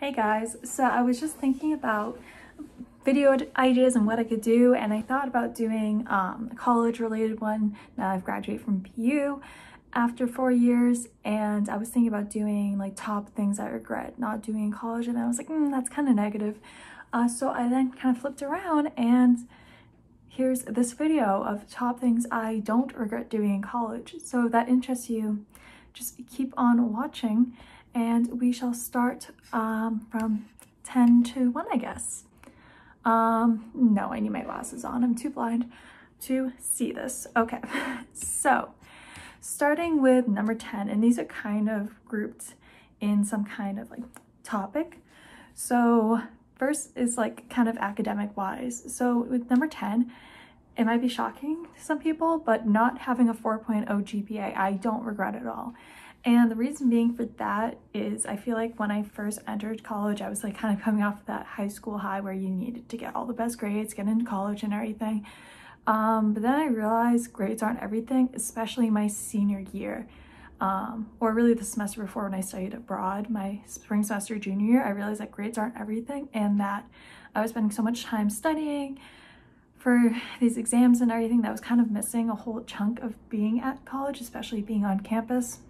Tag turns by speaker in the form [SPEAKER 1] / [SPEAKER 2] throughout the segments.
[SPEAKER 1] Hey guys, so I was just thinking about video ideas and what I could do and I thought about doing um, a college related one now I've graduated from BU after four years and I was thinking about doing like top things I regret not doing in college and I was like mm, that's kind of negative. Uh, so I then kind of flipped around and here's this video of top things I don't regret doing in college. So if that interests you just keep on watching and we shall start um, from 10 to 1, I guess. Um, no, I need my glasses on. I'm too blind to see this. Okay, so starting with number 10, and these are kind of grouped in some kind of like topic. So first is like kind of academic wise. So with number 10, it might be shocking to some people, but not having a 4.0 GPA, I don't regret it at all. And the reason being for that is I feel like when I first entered college, I was like kind of coming off of that high school high where you needed to get all the best grades, get into college and everything. Um, but then I realized grades aren't everything, especially my senior year. Um, or really the semester before when I studied abroad, my spring semester junior year, I realized that grades aren't everything and that I was spending so much time studying for these exams and everything that was kind of missing a whole chunk of being at college, especially being on campus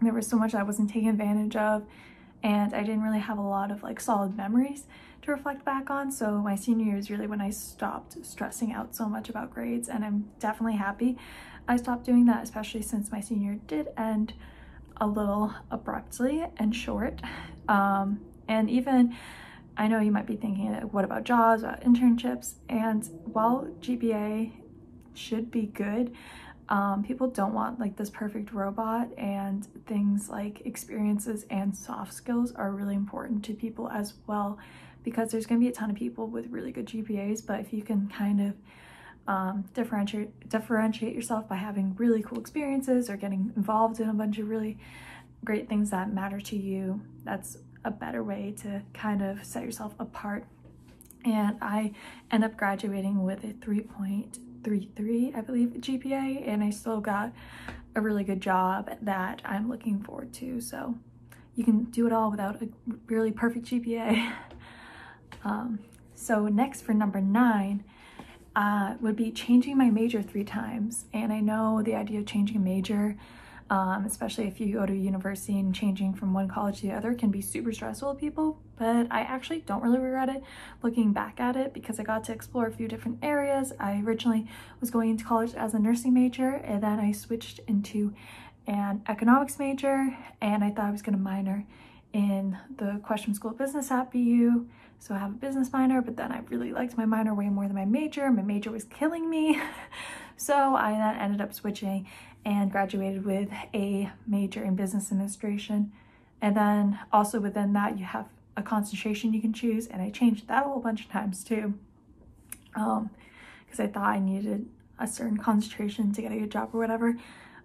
[SPEAKER 1] there was so much I wasn't taking advantage of and I didn't really have a lot of like solid memories to reflect back on. So my senior year is really when I stopped stressing out so much about grades and I'm definitely happy I stopped doing that, especially since my senior did end a little abruptly and short. Um, and even I know you might be thinking, what about jobs, about internships? And while GPA should be good, um, people don't want like this perfect robot and things like experiences and soft skills are really important to people as well because there's going to be a ton of people with really good GPAs but if you can kind of um, differentiate differentiate yourself by having really cool experiences or getting involved in a bunch of really great things that matter to you that's a better way to kind of set yourself apart. And I end up graduating with a 3.0 3.3 I believe GPA and I still got a really good job that I'm looking forward to so you can do it all without a really perfect GPA. um, so next for number nine uh, would be changing my major three times and I know the idea of changing a major um, especially if you go to university and changing from one college to the other can be super stressful to people but I actually don't really regret it looking back at it because I got to explore a few different areas. I originally was going into college as a nursing major and then I switched into an economics major and I thought I was going to minor in the Questrom School of Business at BU. So I have a business minor, but then I really liked my minor way more than my major. My major was killing me. so I then ended up switching and graduated with a major in business administration. And then also within that, you have a concentration you can choose. And I changed that a whole bunch of times too. Um, because I thought I needed a certain concentration to get a good job or whatever.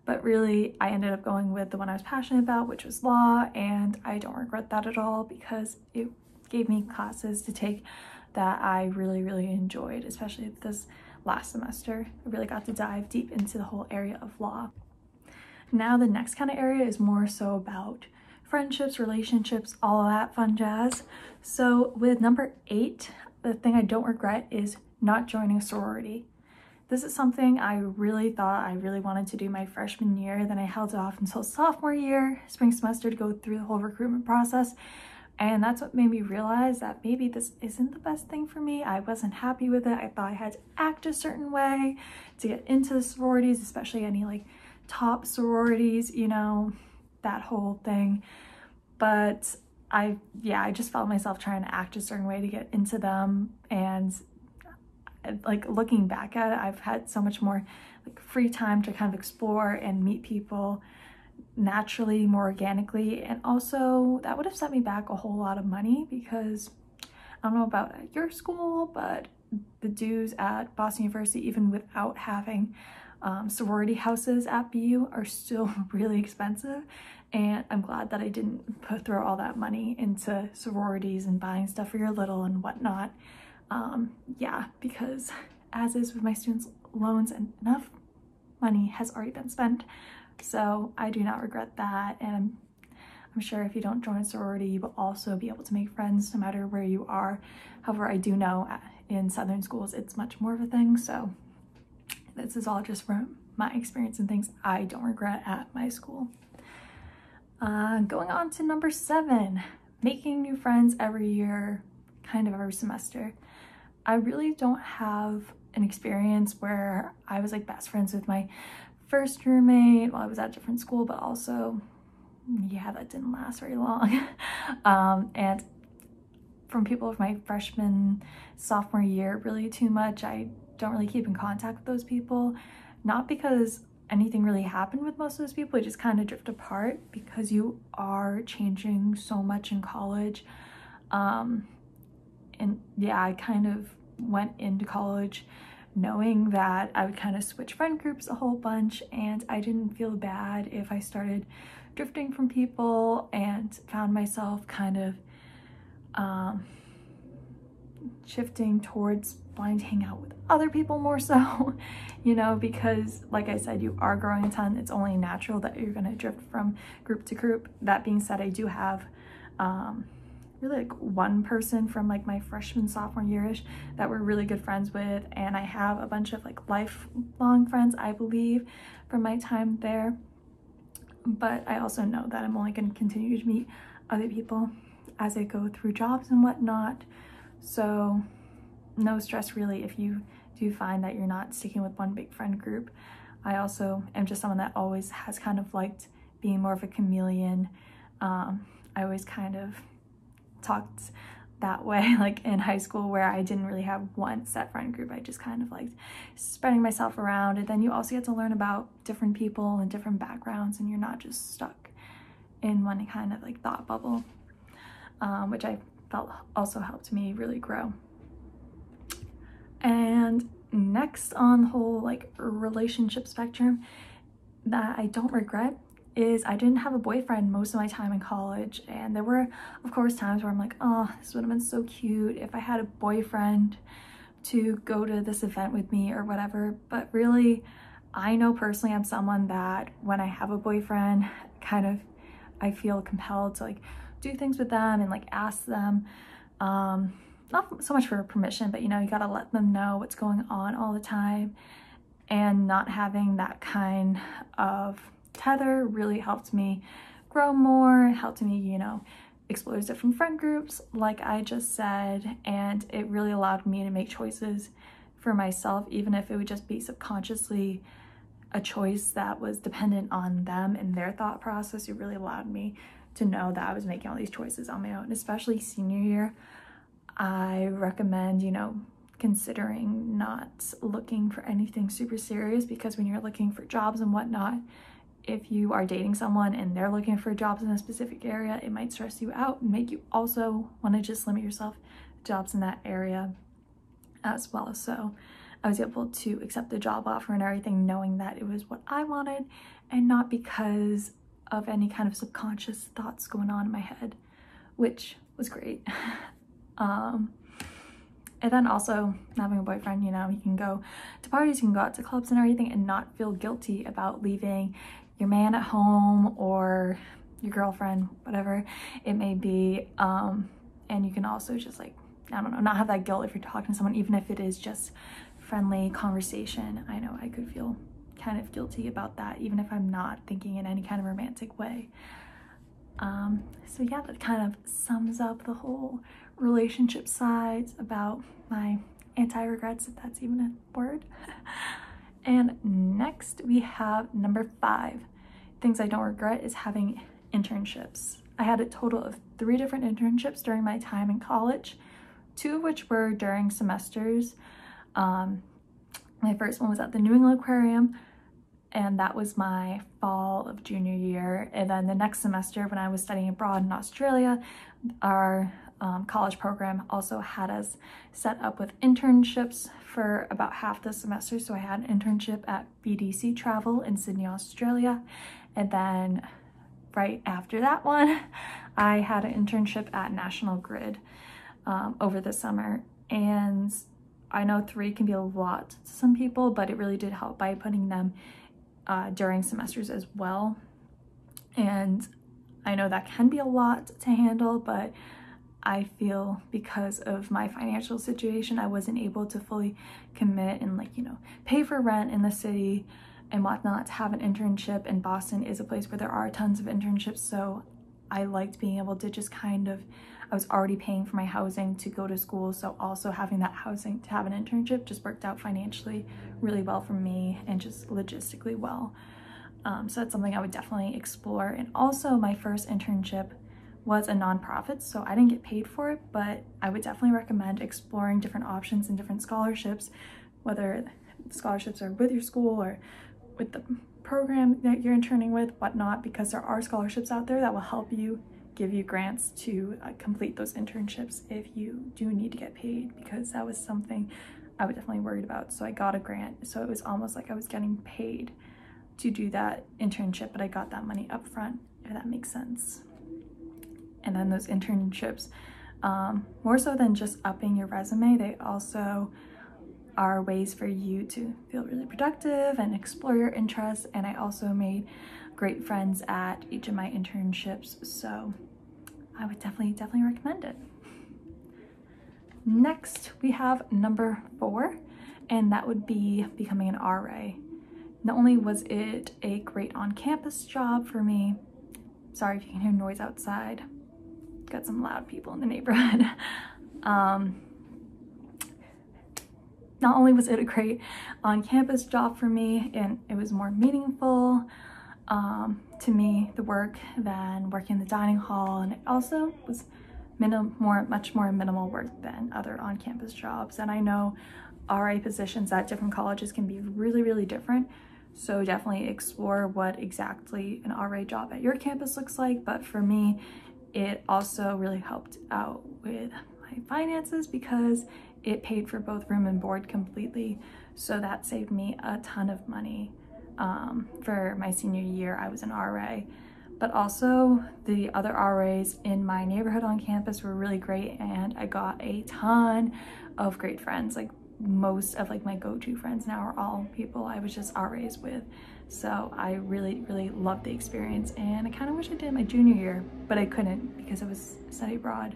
[SPEAKER 1] But really, I ended up going with the one I was passionate about, which was law. And I don't regret that at all because it gave me classes to take that I really, really enjoyed, especially this last semester. I really got to dive deep into the whole area of law. Now the next kind of area is more so about friendships, relationships, all of that fun jazz. So with number eight, the thing I don't regret is not joining a sorority. This is something I really thought I really wanted to do my freshman year. Then I held off until sophomore year, spring semester to go through the whole recruitment process. And that's what made me realize that maybe this isn't the best thing for me. I wasn't happy with it. I thought I had to act a certain way to get into the sororities, especially any like top sororities, you know, that whole thing. But I, yeah, I just felt myself trying to act a certain way to get into them. And like looking back at it, I've had so much more like free time to kind of explore and meet people naturally, more organically. And also that would have set me back a whole lot of money because I don't know about your school, but the dues at Boston University, even without having um, sorority houses at BU are still really expensive. And I'm glad that I didn't put, throw all that money into sororities and buying stuff for your little and whatnot. Um, yeah, because as is with my students' loans, and enough money has already been spent so I do not regret that and I'm sure if you don't join a sorority, you will also be able to make friends no matter where you are. However, I do know in Southern schools, it's much more of a thing. So this is all just from my experience and things I don't regret at my school. Uh, going on to number seven, making new friends every year, kind of every semester. I really don't have an experience where I was like best friends with my first roommate while I was at a different school, but also, yeah, that didn't last very long. um, and from people of my freshman, sophomore year, really too much. I don't really keep in contact with those people, not because anything really happened with most of those people, it just kind of drift apart because you are changing so much in college. Um, and yeah, I kind of went into college knowing that I would kind of switch friend groups a whole bunch and I didn't feel bad if I started drifting from people and found myself kind of um, shifting towards wanting to hang out with other people more so, you know, because like I said, you are growing a ton. It's only natural that you're going to drift from group to group. That being said, I do have um, really like one person from like my freshman sophomore yearish that we're really good friends with and I have a bunch of like lifelong friends I believe from my time there. But I also know that I'm only going to continue to meet other people as I go through jobs and whatnot. So no stress really if you do find that you're not sticking with one big friend group. I also am just someone that always has kind of liked being more of a chameleon. Um, I always kind of talked that way like in high school where I didn't really have one set friend group. I just kind of like spreading myself around and then you also get to learn about different people and different backgrounds and you're not just stuck in one kind of like thought bubble, um, which I felt also helped me really grow. And next on the whole like relationship spectrum that I don't regret is I didn't have a boyfriend most of my time in college and there were of course times where I'm like oh this would have been so cute if I had a boyfriend to go to this event with me or whatever. But really I know personally I'm someone that when I have a boyfriend kind of I feel compelled to like do things with them and like ask them um not so much for permission but you know you got to let them know what's going on all the time and not having that kind of Tether really helped me grow more, helped me, you know, explore different friend groups, like I just said, and it really allowed me to make choices for myself, even if it would just be subconsciously a choice that was dependent on them and their thought process. It really allowed me to know that I was making all these choices on my own, especially senior year. I recommend, you know, considering not looking for anything super serious because when you're looking for jobs and whatnot, if you are dating someone and they're looking for jobs in a specific area, it might stress you out and make you also want to just limit yourself jobs in that area as well. So I was able to accept the job offer and everything knowing that it was what I wanted and not because of any kind of subconscious thoughts going on in my head, which was great. um, and then also having a boyfriend, you know, you can go to parties, you can go out to clubs and everything and not feel guilty about leaving your man at home or your girlfriend, whatever it may be. Um, and you can also just like, I don't know, not have that guilt if you're talking to someone, even if it is just friendly conversation. I know I could feel kind of guilty about that, even if I'm not thinking in any kind of romantic way. Um, so yeah, that kind of sums up the whole relationship sides about my anti-regrets, if that's even a word. And next we have number five. Things I don't regret is having internships. I had a total of three different internships during my time in college, two of which were during semesters. Um, my first one was at the New England Aquarium, and that was my fall of junior year. And then the next semester when I was studying abroad in Australia, our um, college program also had us set up with internships for about half the semester. So I had an internship at BDC Travel in Sydney, Australia. And then right after that one, I had an internship at National Grid um, over the summer. And I know three can be a lot to some people, but it really did help by putting them uh, during semesters as well. And I know that can be a lot to handle, but I feel because of my financial situation, I wasn't able to fully commit and like, you know, pay for rent in the city and whatnot to have an internship. And Boston is a place where there are tons of internships. So I liked being able to just kind of, I was already paying for my housing to go to school. So also having that housing to have an internship just worked out financially really well for me and just logistically well. Um, so that's something I would definitely explore. And also my first internship was a nonprofit, so I didn't get paid for it, but I would definitely recommend exploring different options and different scholarships, whether scholarships are with your school or with the program that you're interning with, whatnot, because there are scholarships out there that will help you give you grants to uh, complete those internships if you do need to get paid, because that was something I was definitely worried about. So I got a grant, so it was almost like I was getting paid to do that internship, but I got that money up front, if that makes sense and then those internships um, more so than just upping your resume they also are ways for you to feel really productive and explore your interests and I also made great friends at each of my internships so I would definitely definitely recommend it. Next we have number four and that would be becoming an RA. Not only was it a great on-campus job for me, sorry if you can hear noise outside, got some loud people in the neighborhood. um, not only was it a great on-campus job for me and it was more meaningful um, to me, the work, than working in the dining hall and it also was more, much more minimal work than other on-campus jobs. And I know RA positions at different colleges can be really, really different. So definitely explore what exactly an RA job at your campus looks like. But for me, it also really helped out with my finances because it paid for both room and board completely. So that saved me a ton of money um, for my senior year. I was an RA, but also the other RAs in my neighborhood on campus were really great and I got a ton of great friends. Like most of like my go-to friends now are all people I was just RAs with. So I really, really loved the experience and I kind of wish I did my junior year, but I couldn't because I was study abroad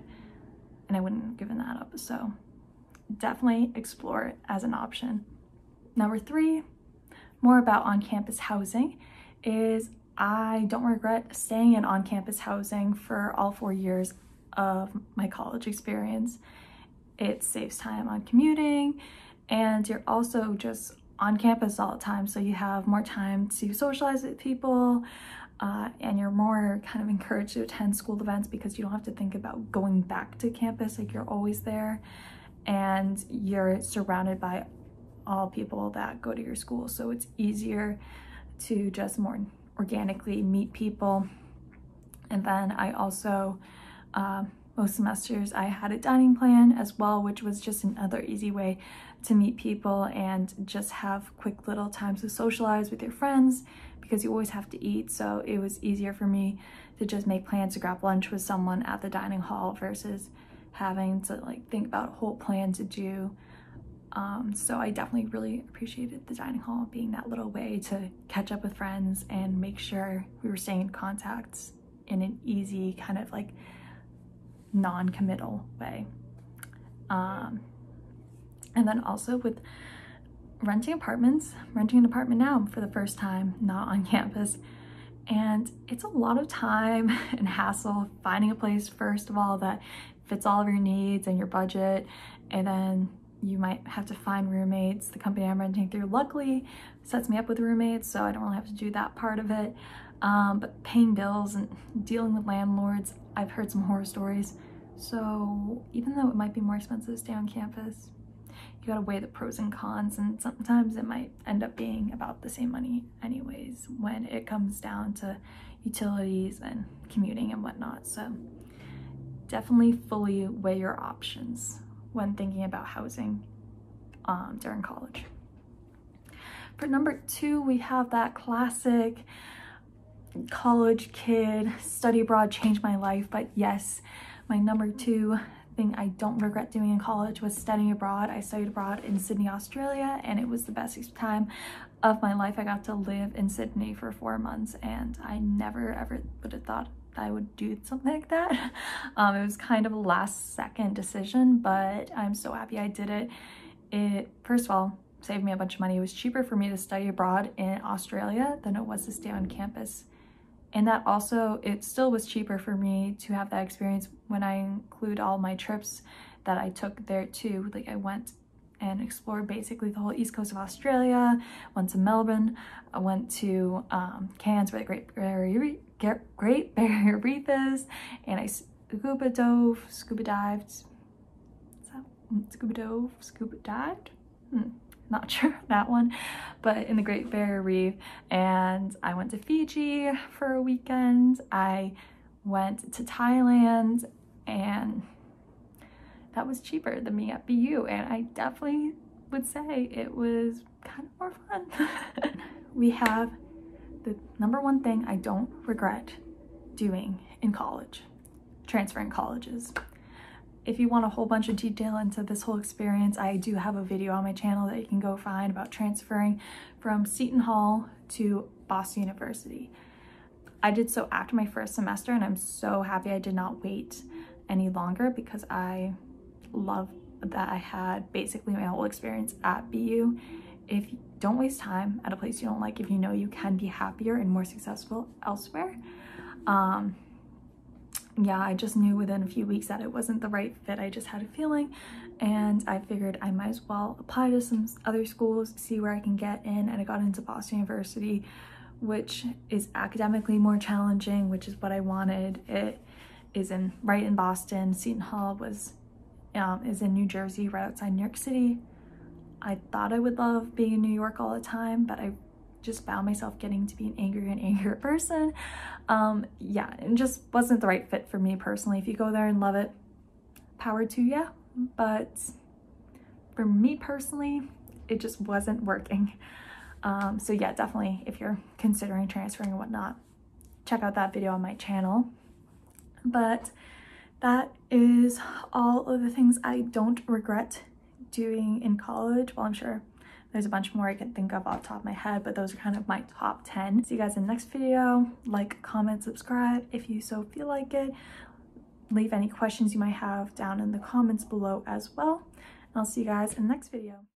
[SPEAKER 1] and I wouldn't have given that up. So definitely explore it as an option. Number three, more about on-campus housing is I don't regret staying in on-campus housing for all four years of my college experience. It saves time on commuting and you're also just on campus all the time. So you have more time to socialize with people uh, and you're more kind of encouraged to attend school events because you don't have to think about going back to campus like you're always there. And you're surrounded by all people that go to your school. So it's easier to just more organically meet people. And then I also uh, most semesters I had a dining plan as well which was just another easy way to meet people and just have quick little times to socialize with your friends because you always have to eat. So it was easier for me to just make plans to grab lunch with someone at the dining hall versus having to like think about a whole plan to do. Um, so I definitely really appreciated the dining hall being that little way to catch up with friends and make sure we were staying in contact in an easy kind of like non-committal way. Um, and then also with renting apartments, renting an apartment now for the first time, not on campus. And it's a lot of time and hassle finding a place, first of all, that fits all of your needs and your budget. And then you might have to find roommates. The company I'm renting through luckily sets me up with roommates, so I don't really have to do that part of it. Um, but paying bills and dealing with landlords, I've heard some horror stories. So even though it might be more expensive to stay on campus, you gotta weigh the pros and cons and sometimes it might end up being about the same money anyways when it comes down to utilities and commuting and whatnot so definitely fully weigh your options when thinking about housing um, during college for number two we have that classic college kid study abroad changed my life but yes my number two thing I don't regret doing in college was studying abroad. I studied abroad in Sydney, Australia, and it was the best time of my life. I got to live in Sydney for four months, and I never ever would have thought I would do something like that. Um, it was kind of a last second decision, but I'm so happy I did it. It, first of all, saved me a bunch of money. It was cheaper for me to study abroad in Australia than it was to stay on campus. And that also, it still was cheaper for me to have that experience when I include all my trips that I took there too. Like I went and explored basically the whole east coast of Australia, went to Melbourne, I went to um, Cairns where the Great Barrier, Great Barrier Reef is, and I scuba dove, scuba dived, mm, scuba dove, scuba dived? Hmm not sure that one, but in the Great Barrier Reef. And I went to Fiji for a weekend. I went to Thailand and that was cheaper than me at BU. And I definitely would say it was kind of more fun. we have the number one thing I don't regret doing in college, transferring colleges. If you want a whole bunch of detail into this whole experience, I do have a video on my channel that you can go find about transferring from Seton Hall to Boston University. I did so after my first semester and I'm so happy I did not wait any longer because I love that I had basically my whole experience at BU. If you don't waste time at a place you don't like, if you know you can be happier and more successful elsewhere, um, yeah, I just knew within a few weeks that it wasn't the right fit. I just had a feeling and I figured I might as well apply to some other schools, see where I can get in. And I got into Boston University, which is academically more challenging, which is what I wanted. It is in right in Boston. Seton Hall was um, is in New Jersey, right outside New York City. I thought I would love being in New York all the time, but I just found myself getting to be an angry and angrier person. Um, yeah, it just wasn't the right fit for me personally. If you go there and love it, power to you. But for me personally, it just wasn't working. Um, so yeah, definitely if you're considering transferring and whatnot, check out that video on my channel. But that is all of the things I don't regret doing in college. Well, I'm sure there's a bunch more I can think of off top of my head, but those are kind of my top 10. See you guys in the next video. Like, comment, subscribe if you so feel like it. Leave any questions you might have down in the comments below as well. And I'll see you guys in the next video.